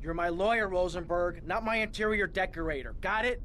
You're my lawyer, Rosenberg, not my interior decorator. Got it?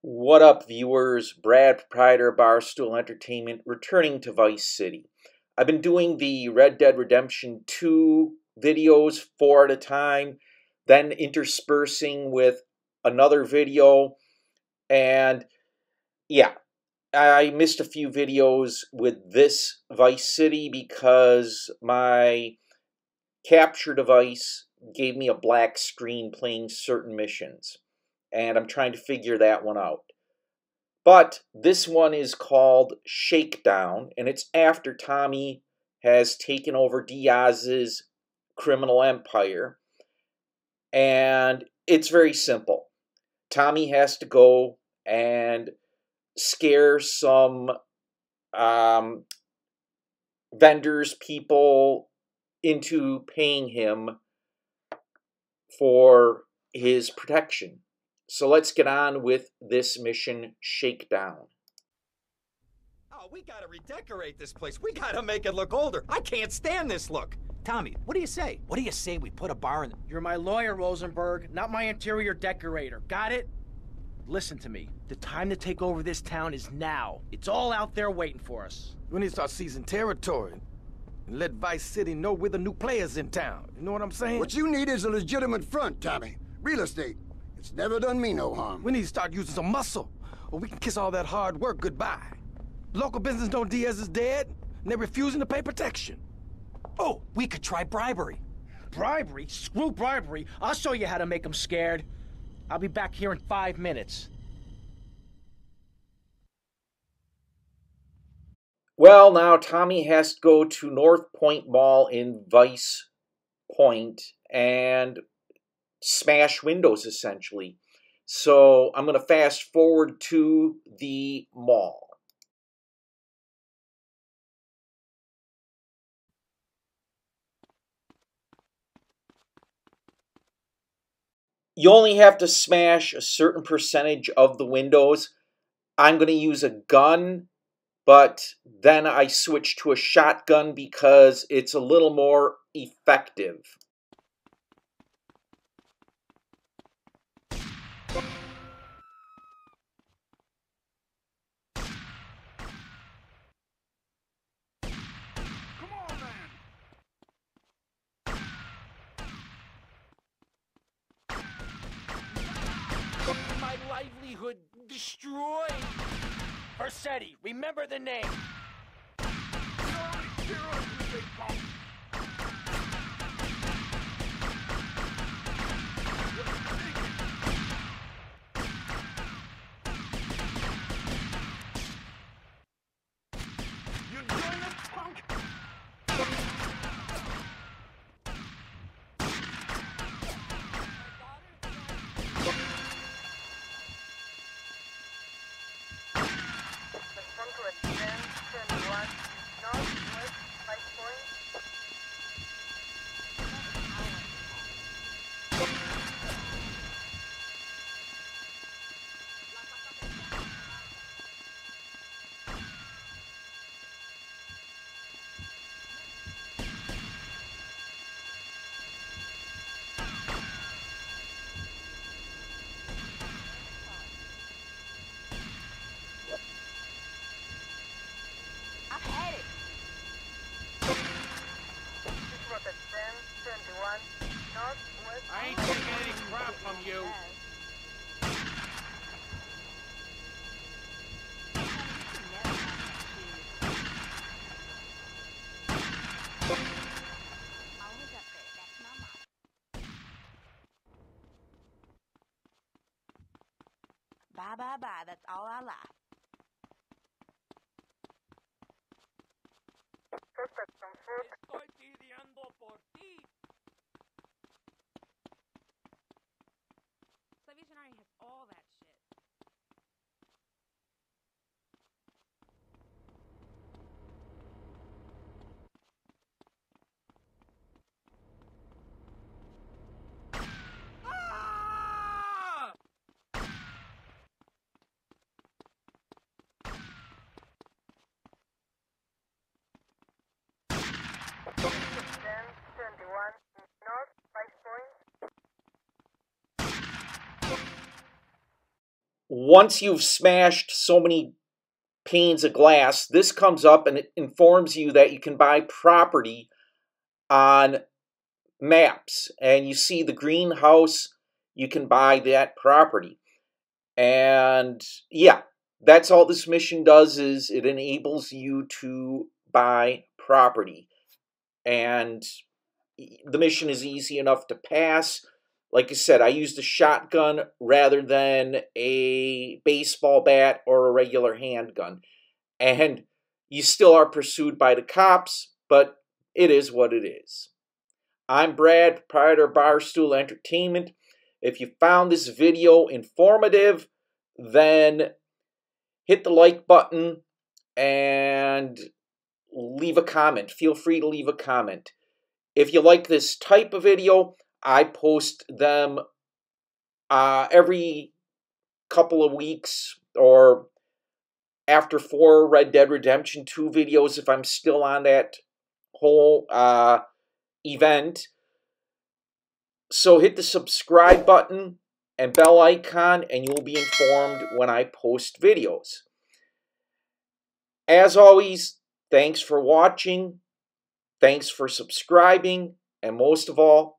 What up, viewers? Brad, proprietor Barstool Entertainment, returning to Vice City. I've been doing the Red Dead Redemption 2 videos four at a time, then interspersing with another video. And yeah, I missed a few videos with this Vice City because my capture device gave me a black screen playing certain missions and I'm trying to figure that one out. But this one is called Shakedown, and it's after Tommy has taken over Diaz's criminal empire. And it's very simple. Tommy has to go and scare some um, vendors, people into paying him for his protection. So let's get on with this mission shakedown. Oh, we gotta redecorate this place. We gotta make it look older. I can't stand this look. Tommy, what do you say? What do you say we put a bar in the... You're my lawyer, Rosenberg, not my interior decorator. Got it? Listen to me. The time to take over this town is now. It's all out there waiting for us. We need to start seizing territory and let Vice City know we're the new players in town. You know what I'm saying? What you need is a legitimate front, Tommy. Real estate. It's never done me no harm. We need to start using some muscle, or we can kiss all that hard work goodbye. Local business know Diaz is dead, and they're refusing to pay protection. Oh, we could try bribery. Bribery? Screw bribery. I'll show you how to make them scared. I'll be back here in five minutes. Well, now Tommy has to go to North Point Mall in Vice Point and smash windows essentially. So I'm going to fast forward to the mall. You only have to smash a certain percentage of the windows. I'm going to use a gun, but then I switch to a shotgun because it's a little more effective. My livelihood destroyed. Versetti, remember the name. I've crap from you. Bye, bye, bye. That's all I like. Once you've smashed so many panes of glass, this comes up and it informs you that you can buy property on maps. And you see the greenhouse, you can buy that property. And yeah, that's all this mission does is it enables you to buy property. And the mission is easy enough to pass. Like I said, I used a shotgun rather than a baseball bat or a regular handgun. And you still are pursued by the cops, but it is what it is. I'm Brad, proprietor of Barstool Entertainment. If you found this video informative, then hit the like button and leave a comment. Feel free to leave a comment. If you like this type of video, I post them uh, every couple of weeks or after four Red Dead Redemption 2 videos if I'm still on that whole uh, event. So hit the subscribe button and bell icon and you'll be informed when I post videos. As always, thanks for watching, thanks for subscribing, and most of all,